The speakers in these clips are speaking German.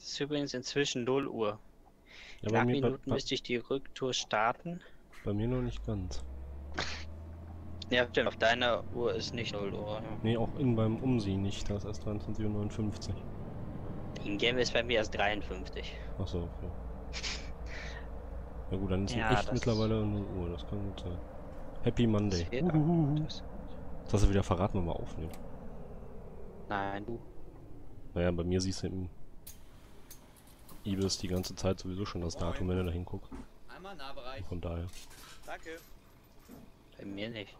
Das ist übrigens inzwischen 0 Uhr. Ja, In bei, Minuten bei, müsste ich die Rücktour starten. bei mir noch nicht ganz. Ja, stimmt. Auf deiner Uhr ist nicht 0 Uhr. ja. Nee, auch in beim Umsehen nicht. Da ist erst 23.59 Uhr. In-Game ist bei mir erst 53. Achso, okay. Ja gut, dann ist Ja, echt mittlerweile 0 Uhr. Das kann gut sein. Happy Monday. Das Uhuhu. das- Das hast du wieder verraten, wenn wir aufnehmen. Nein, du. Naja, bei mir siehst du im Ibis die ganze Zeit sowieso schon das Datum, wenn du da hinguckst. Einmal Nahbereich. Von daher. Danke. Bei mir nicht.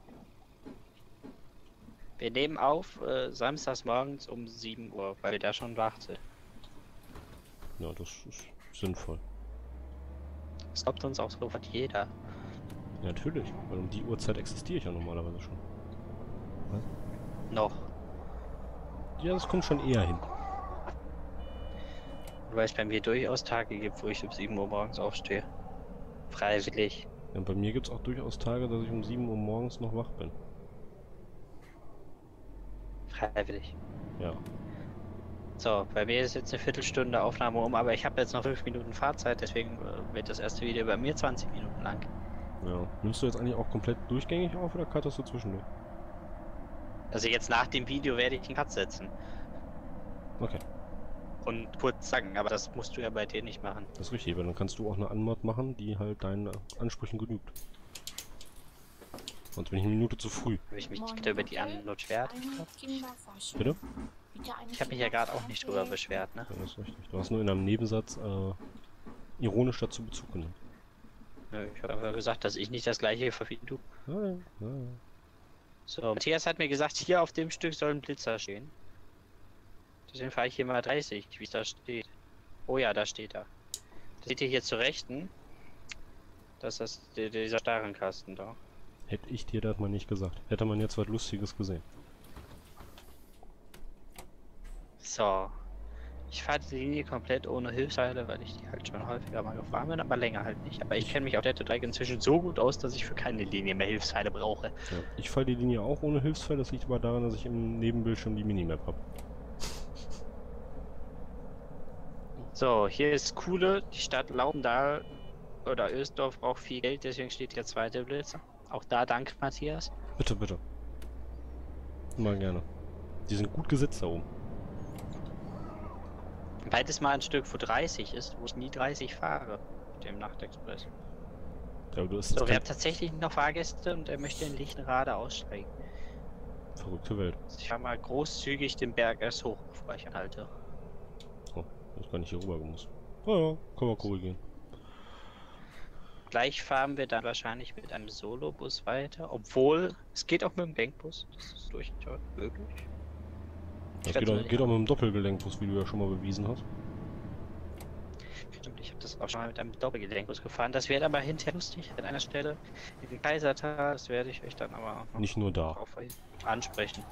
Wir nehmen auf äh, samstags morgens um 7 Uhr, weil wir da schon wach sind. Ja, das ist sinnvoll. Das glaubt uns auch sofort jeder. Ja, natürlich, weil um die Uhrzeit existiere ich ja normalerweise schon. Noch. Ja, das kommt schon eher hin. Weil es bei mir durchaus Tage gibt, wo ich um 7 Uhr morgens aufstehe. Freiwillig. Ja, bei mir gibt es auch durchaus Tage, dass ich um 7 Uhr morgens noch wach bin. Freiwillig. Ja. So, bei mir ist jetzt eine Viertelstunde Aufnahme um, aber ich habe jetzt noch 5 Minuten Fahrzeit, deswegen äh, wird das erste Video bei mir 20 Minuten lang. Ja. Nimmst du jetzt eigentlich auch komplett durchgängig auf oder cuttest du zwischendurch? Also jetzt nach dem Video werde ich einen Cut setzen Okay, und kurz sagen, aber das musst du ja bei dir nicht machen. das ist richtig, weil dann kannst du auch eine Anmod machen, die halt deinen Ansprüchen genügt. Sonst bin ich eine Minute zu früh. Habe ich mich nicht über die Anlot beschwert? Bitte? Ich habe mich ja gerade auch nicht drüber beschwert, ne? Ja, das ist richtig. Du hast nur in einem Nebensatz äh, ironisch dazu Bezug genommen. Nö, Ich habe aber gesagt, dass ich nicht das gleiche für wie du. Ja, ja, ja, ja. So, Matthias hat mir gesagt, hier auf dem Stück soll ein Blitzer stehen. Deswegen fahre ich hier mal 30, wie es da steht. Oh ja, da steht er. Das seht ihr hier zur Rechten. Das ist die- dieser Starrenkasten da. Hätte ich dir das mal nicht gesagt. Hätte man jetzt was Lustiges gesehen. So. Ich fahre die Linie komplett ohne Hilfsteile, weil ich die halt schon häufiger mal gefahren bin, aber länger halt nicht. Aber ich kenne mich auf der Dreieck inzwischen so gut aus, dass ich für keine Linie mehr Hilfsteile brauche. Ja. Ich fahre die Linie auch ohne Hilfsfall, das liegt aber daran, dass ich im Nebenbildschirm die Minimap habe. So, hier ist Kuhle, die Stadt Laubendal oder Ösdorf braucht viel Geld, deswegen steht der zweite Blitzer. Auch da danke Matthias. Bitte, bitte. Mal gerne. Die sind gut gesetzt da oben. Beides mal ein Stück, wo 30 ist, wo ich nie 30 fahre. Mit dem Nachtexpress. Ja, du hast So, wir haben tatsächlich noch Fahrgäste und er möchte in Lichtenrade aussteigen. verrückte Welt. Ich fahre mal großzügig den Berg erst hoch, bevor ich anhalte. Ich ist gar nicht hier rüber gemusst. Oh ja, können wir korrigieren. Gleich fahren wir dann wahrscheinlich mit einem Solobus weiter, obwohl es geht auch mit dem Denkbus. Das ist durchaus möglich. Das geht, auch, geht auch mit dem Doppelgelenkbus, wie du ja schon mal bewiesen hast. Stimmt, ich habe das auch schon mal mit einem Doppelgelenkbus gefahren. Das wird aber hinterher lustig an einer Stelle. In Kaisertal, das werde ich euch dann aber Nicht nur da. ansprechen.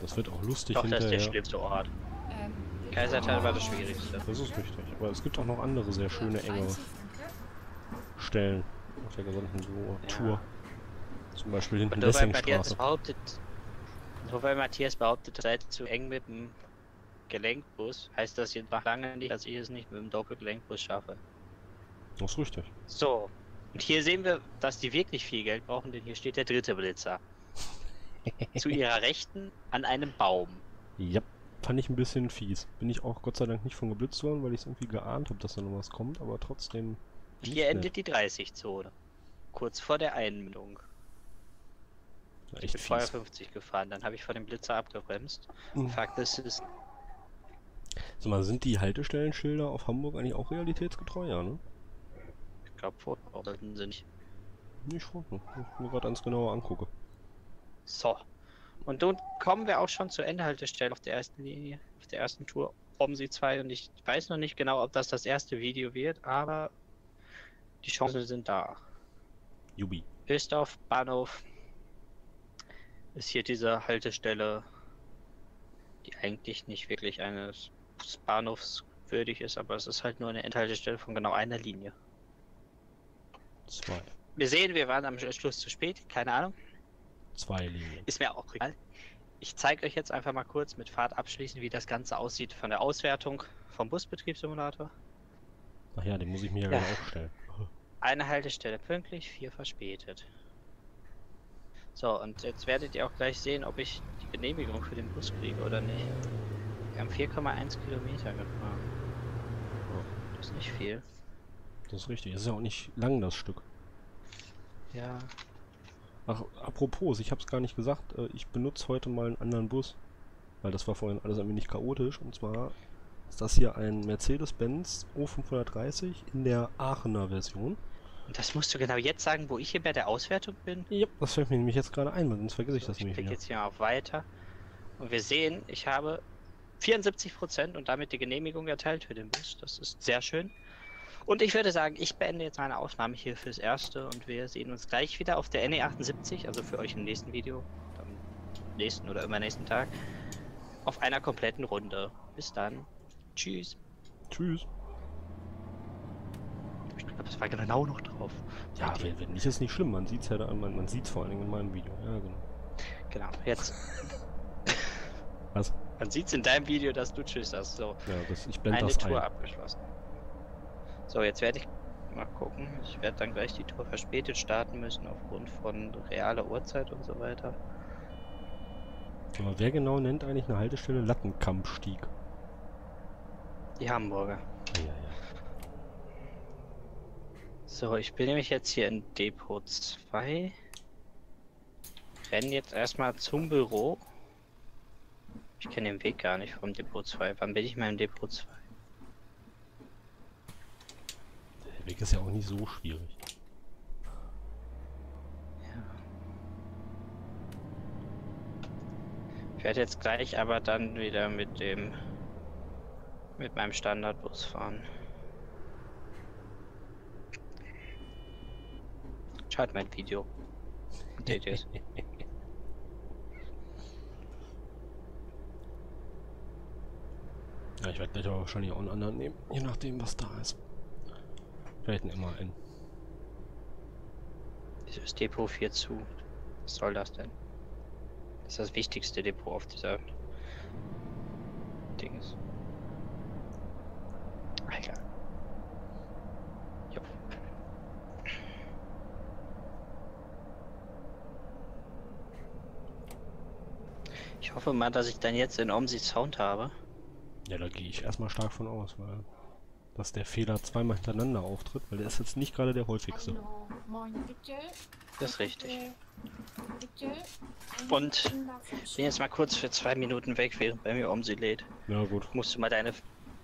Das wird auch lustig Doch, das ist der hinterher. schlimmste Ort. Kaisertal war das schwierigste. Das ist richtig. Aber es gibt auch noch andere sehr schöne, enge Stellen auf der gesamten so Ja. Tour. Zum Beispiel hinten Und nur weil Matthias Lessingstraße. behauptet, nur weil Matthias behauptet, ihr seid zu eng mit dem Gelenkbus, heißt das jetzt noch lange nicht, dass ich es nicht mit dem Doppelgelenkbus schaffe. Das ist richtig. So, und hier sehen wir, dass die wirklich viel Geld brauchen, denn hier steht der dritte Blitzer. zu ihrer Rechten an einem Baum. Ja, fand ich ein bisschen fies. Bin ich auch Gott sei Dank nicht von geblitzt worden, weil ich es irgendwie geahnt habe, dass da noch was kommt, aber trotzdem. Hier endet die 30-Zone. Kurz vor der Einmündung. Ich bin vorher fies. 50 gefahren, dann habe ich vor dem Blitzer abgebremst. Mhm. Fakt ist, es ist Sag mal, sind die Haltestellenschilder auf Hamburg eigentlich auch realitätsgetreu? Ja, ne? ich glaube, sollten sie nicht. Nicht schon. ne? Wenn ich mir gerade ganz genauer angucke. So. Und nun kommen wir auch schon zur Endhaltestelle auf der ersten Linie, auf der ersten Tour, Omsi 2. Und ich weiß noch nicht genau, ob das das erste Video wird, aber die Chancen sind da. Jubi. Ösdorf, Bahnhof, ist hier diese Haltestelle, die eigentlich nicht wirklich eines Bahnhofs würdig ist, aber es ist halt nur eine Endhaltestelle von genau einer Linie. Zwei. Wir sehen, wir waren am Schluss zu spät, keine Ahnung, Zwei Linien. ist mir auch egal. ich zeige euch jetzt einfach mal kurz mit Fahrt abschließen, wie das Ganze aussieht von der Auswertung vom Busbetriebssimulator. Ach ja, den muss ich mir ja, Ja. aufstellen. Eine Haltestelle pünktlich, vier verspätet. So, und jetzt werdet ihr auch gleich sehen, ob ich die Genehmigung für den Bus kriege oder nicht. Wir haben 4,1 Kilometer gefahren. Das ist nicht viel. Das ist richtig. Das ist ja auch nicht lang, das Stück. Ja. Ach, apropos, ich habe es gar nicht gesagt. Äh, ich benutze heute mal einen anderen Bus. Weil das war vorhin alles ein wenig chaotisch. Und zwar ist das hier ein Mercedes-Benz O530 in der Aachener Version. Und das musst du genau jetzt sagen, wo ich hier bei der Auswertung bin. Ja, das fällt mir nämlich jetzt gerade ein, weil sonst vergesse ich So, das ich nämlich klicke wieder. jetzt hier auf Weiter. Und wir sehen, ich habe 74% und damit die Genehmigung erteilt für den Bus. Das ist sehr schön. Und ich würde sagen, ich beende jetzt meine Aufnahme hier fürs Erste und wir sehen uns gleich wieder auf der NE78, also für euch im nächsten Video, am nächsten oder übernächsten Tag, auf einer kompletten Runde. Bis dann. Tschüss. Tschüss. Ich glaube, das war genau noch drauf. Ja, wenn, wenn nicht, ist nicht schlimm. Man sieht es ja da, man, man sieht es vor allen Dingen in meinem Video. Ja, genau. Genau, jetzt. Was? Man sieht es in deinem Video, dass du Tschüss hast. So. Ja, das, ich blende eine das Tour ein. abgeschlossen. So, jetzt werde ich mal gucken. Ich werde dann gleich die Tour verspätet starten müssen aufgrund von realer Uhrzeit und so weiter. Aber wer genau nennt eigentlich eine Haltestelle Lattenkampfstieg? Die Hamburger. Ja, ja. So, ich bin nämlich jetzt hier in Depot 2. Renn jetzt erstmal zum Büro. Ich kenne den Weg gar nicht vom Depot 2. Wann bin ich mal im Depot 2? Der Weg ist ja auch nicht so schwierig. Ich werde jetzt gleich aber dann wieder mit dem mit meinem Standardbus fahren. Schaut mein Video. Seht? Ja, ich werde gleich aber wahrscheinlich auch einen anderen nehmen, je nachdem was da ist. Vielleicht einen MAN. Wieso ist Depot 4 zu? Was soll das denn? Das ist das wichtigste Depot auf dieser Dings. Egal. Jo. Ich hoffe mal, dass ich dann jetzt in Omsi Sound habe. Ja, da gehe ich erstmal stark von aus, weil dass der Fehler zweimal hintereinander auftritt, weil der ist jetzt nicht gerade der häufigste. Das ist richtig. Und bin jetzt mal kurz für zwei Minuten weg, während bei mir Omsi lädt. Ja gut. Musst du mal deine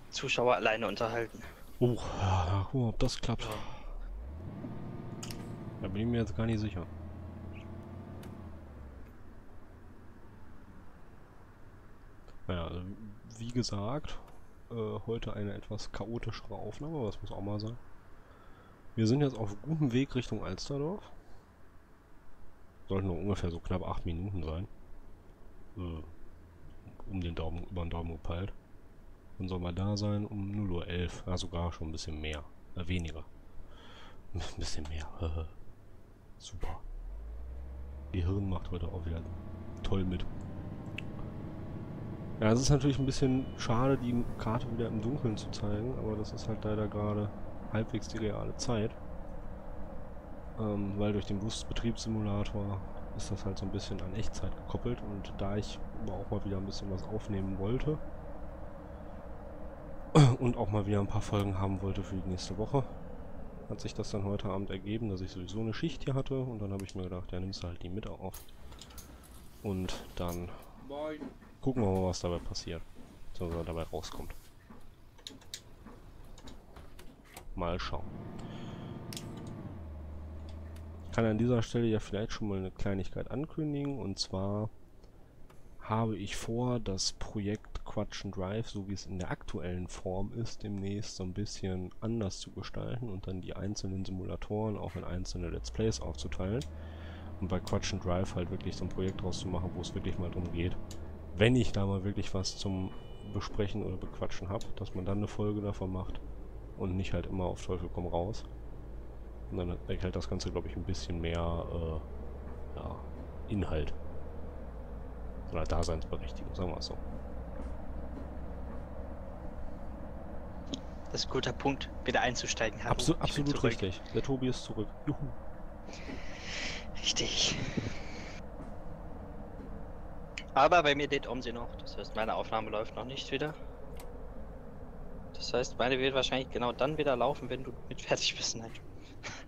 Zuschauer alleine unterhalten. Oh, ja, guck mal, ob das klappt. Da bin ich mir jetzt gar nicht sicher. Naja, also, wie gesagt, äh, heute eine etwas chaotischere Aufnahme, aber das muss auch mal sein. Wir sind jetzt auf gutem Weg Richtung Alsterdorf. Sollten noch ungefähr so knapp 8 Minuten sein. Äh, um den Daumen, über den Daumen gepeilt. Dann soll man da sein um 0.11 Uhr. Ja, sogar schon ein bisschen mehr. Äh, weniger. Ein bisschen mehr. Super. Gehirn macht heute auch wieder toll mit. Ja, es ist natürlich ein bisschen schade, die Karte wieder im Dunkeln zu zeigen, aber das ist halt leider gerade halbwegs die reale Zeit. Ähm, weil durch den Bus-Betriebssimulator ist das halt so ein bisschen an Echtzeit gekoppelt und da ich aber auch mal wieder ein bisschen was aufnehmen wollte und auch mal wieder ein paar Folgen haben wollte für die nächste Woche, hat sich das dann heute Abend ergeben, dass ich sowieso eine Schicht hier hatte und dann habe ich mir gedacht, ja, nimmst du halt die mit auf. Und dann Moin. Gucken wir mal, was dabei passiert. beziehungsweise dabei rauskommt. Mal schauen. Ich kann an dieser Stelle ja vielleicht schon mal eine Kleinigkeit ankündigen und zwar habe ich vor, das Projekt Quatsch Drive, so wie es in der aktuellen Form ist, demnächst so ein bisschen anders zu gestalten und dann die einzelnen Simulatoren auch in einzelne Let's Plays aufzuteilen. Und bei Quatsch Drive halt wirklich so ein Projekt draus zu machen, wo es wirklich mal drum geht, wenn ich da mal wirklich was zum Besprechen oder Bequatschen habe, dass man dann eine Folge davon macht und nicht halt immer auf Teufel komm raus. Und dann erhält das Ganze, glaube ich, ein bisschen mehr äh, ja, Inhalt. Oder Daseinsberechtigung, sagen wir es so. Das ist ein guter Punkt, wieder einzusteigen. Bin absolut richtig. Der Tobi ist zurück. Juhu. Richtig. Aber bei mir lädt Omsi noch. Das heißt, meine Aufnahme läuft noch nicht wieder. Das heißt, meine wird wahrscheinlich genau dann wieder laufen, wenn du mit fertig bist. Nein.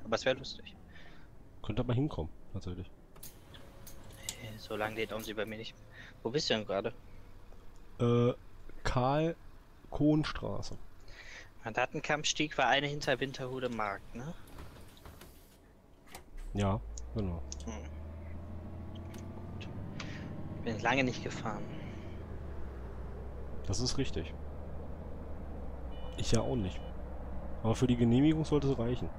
Aber es wäre lustig. Könnte aber hinkommen, tatsächlich. So lange lädt Omsi bei mir nicht. Wo bist du denn gerade? Äh, Karl Kohnstraße. Mandatenkampfstieg war eine hinter Winterhude Markt, ne? Ja, genau. Hm. Bin lange nicht gefahren. Das ist richtig. Ich ja auch nicht. Aber für die Genehmigung sollte es reichen.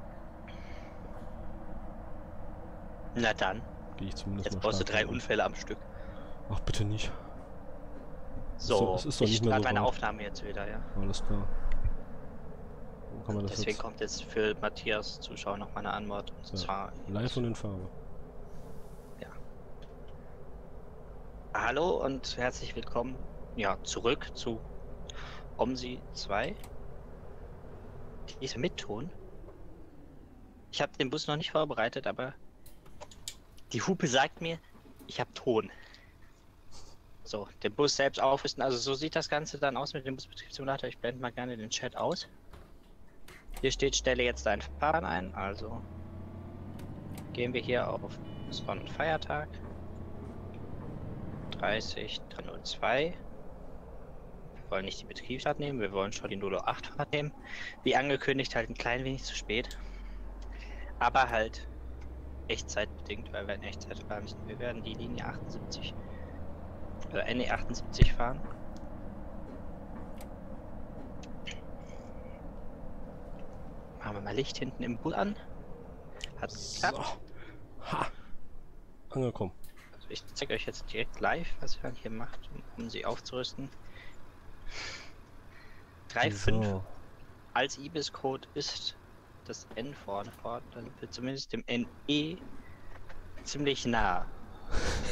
Na dann, Gehe ich zumindest jetzt mal brauchst du drei aus. Unfälle am Stück. Ach, bitte nicht. So, es ist doch ich nicht mehr starte so meine weit. Aufnahme jetzt wieder, ja. Alles klar. Deswegen jetzt kommt jetzt für Matthias Zuschauer noch meine Antwort. Und So, zwar live und in Farbe? Hallo und herzlich willkommen ja, zurück zu Omsi 2. Diese mit Ton. Ich habe den Bus noch nicht vorbereitet, aber die Hupe sagt mir, ich habe Ton. So, den Bus selbst aufrüsten. Also so sieht das Ganze dann aus mit dem Busbetriebssimulator. Ich blende mal gerne den Chat aus. Hier steht, stelle jetzt dein Fahren ein. Also gehen wir hier auf Sonn- und Feiertag. 30, 302. Wir wollen nicht die Betriebsfahrt nehmen, wir wollen schon die 008 Fahrt nehmen. Wie angekündigt, halt ein klein wenig zu spät. Aber halt echtzeitbedingt, weil wir in Echtzeit fahren müssen. Wir werden die Linie 78 oder NE 78 fahren. Machen wir mal Licht hinten im Bus an. Hat geklappt. Ha! Angekommen. Ich zeige euch jetzt direkt live, was man hier macht, um, um sie aufzurüsten. 3.5 So. als IBIS-Code ist das N vorne vor, dann wird zumindest dem NE ziemlich nah.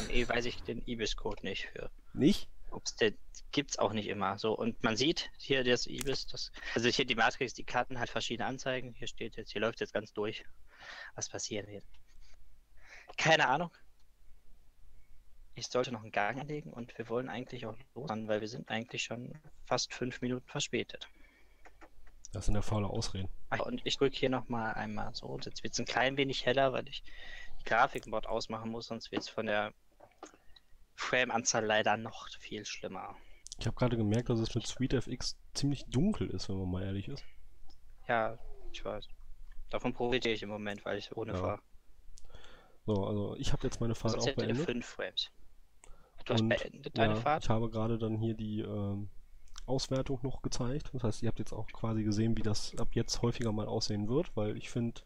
NE weiß ich den IBIS-Code nicht für. Nicht? Ups, der gibt's auch nicht immer. So, und man sieht hier das IBIS, das, also hier die Matrix, die Karten hat verschiedene Anzeigen. Hier steht jetzt, hier läuft jetzt ganz durch, was passieren wird. Keine Ahnung. Ich sollte noch einen Gang anlegen und wir wollen eigentlich auch losfahren, weil wir sind eigentlich schon fast fünf Minuten verspätet. Das sind ja faule Ausreden. Ach, Und ich drücke hier nochmal einmal so. Jetzt wird es ein klein wenig heller, weil ich die Grafikmod ausmachen muss, sonst wird es von der Frame-Anzahl leider noch viel schlimmer. Ich habe gerade gemerkt, dass es mit SweetFX ziemlich dunkel ist, wenn man mal ehrlich ist. Ja, ich weiß. Davon profitiere ich im Moment, weil ich ohne Ja. fahre. So, also ich habe jetzt meine Fahrt auch beendet. fünf Frames. Du hast Und, beendet deine ja, Fahrt? Ich habe gerade dann hier die ähm, Auswertung noch gezeigt. Das heißt, ihr habt jetzt auch quasi gesehen, wie das ab jetzt häufiger mal aussehen wird, weil ich finde,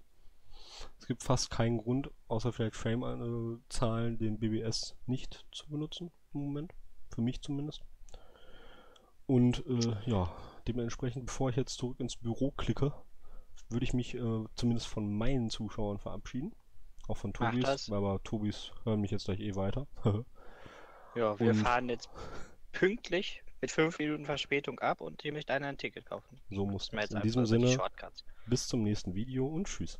es gibt fast keinen Grund, außer vielleicht Frame-Zahlen, den BBS nicht zu benutzen im Moment. Für mich zumindest. Und äh, ja, dementsprechend, bevor ich jetzt zurück ins Büro klicke, würde ich mich äh, zumindest von meinen Zuschauern verabschieden. Auch von Tobis, aber Tobis hören mich jetzt gleich eh weiter. Ja, wir und- fahren jetzt pünktlich mit fünf Minuten Verspätung ab und ihr möchtet einer ein Ticket kaufen. So muss das. jetzt In diesem Sinne, Shortcuts. bis zum nächsten Video und tschüss.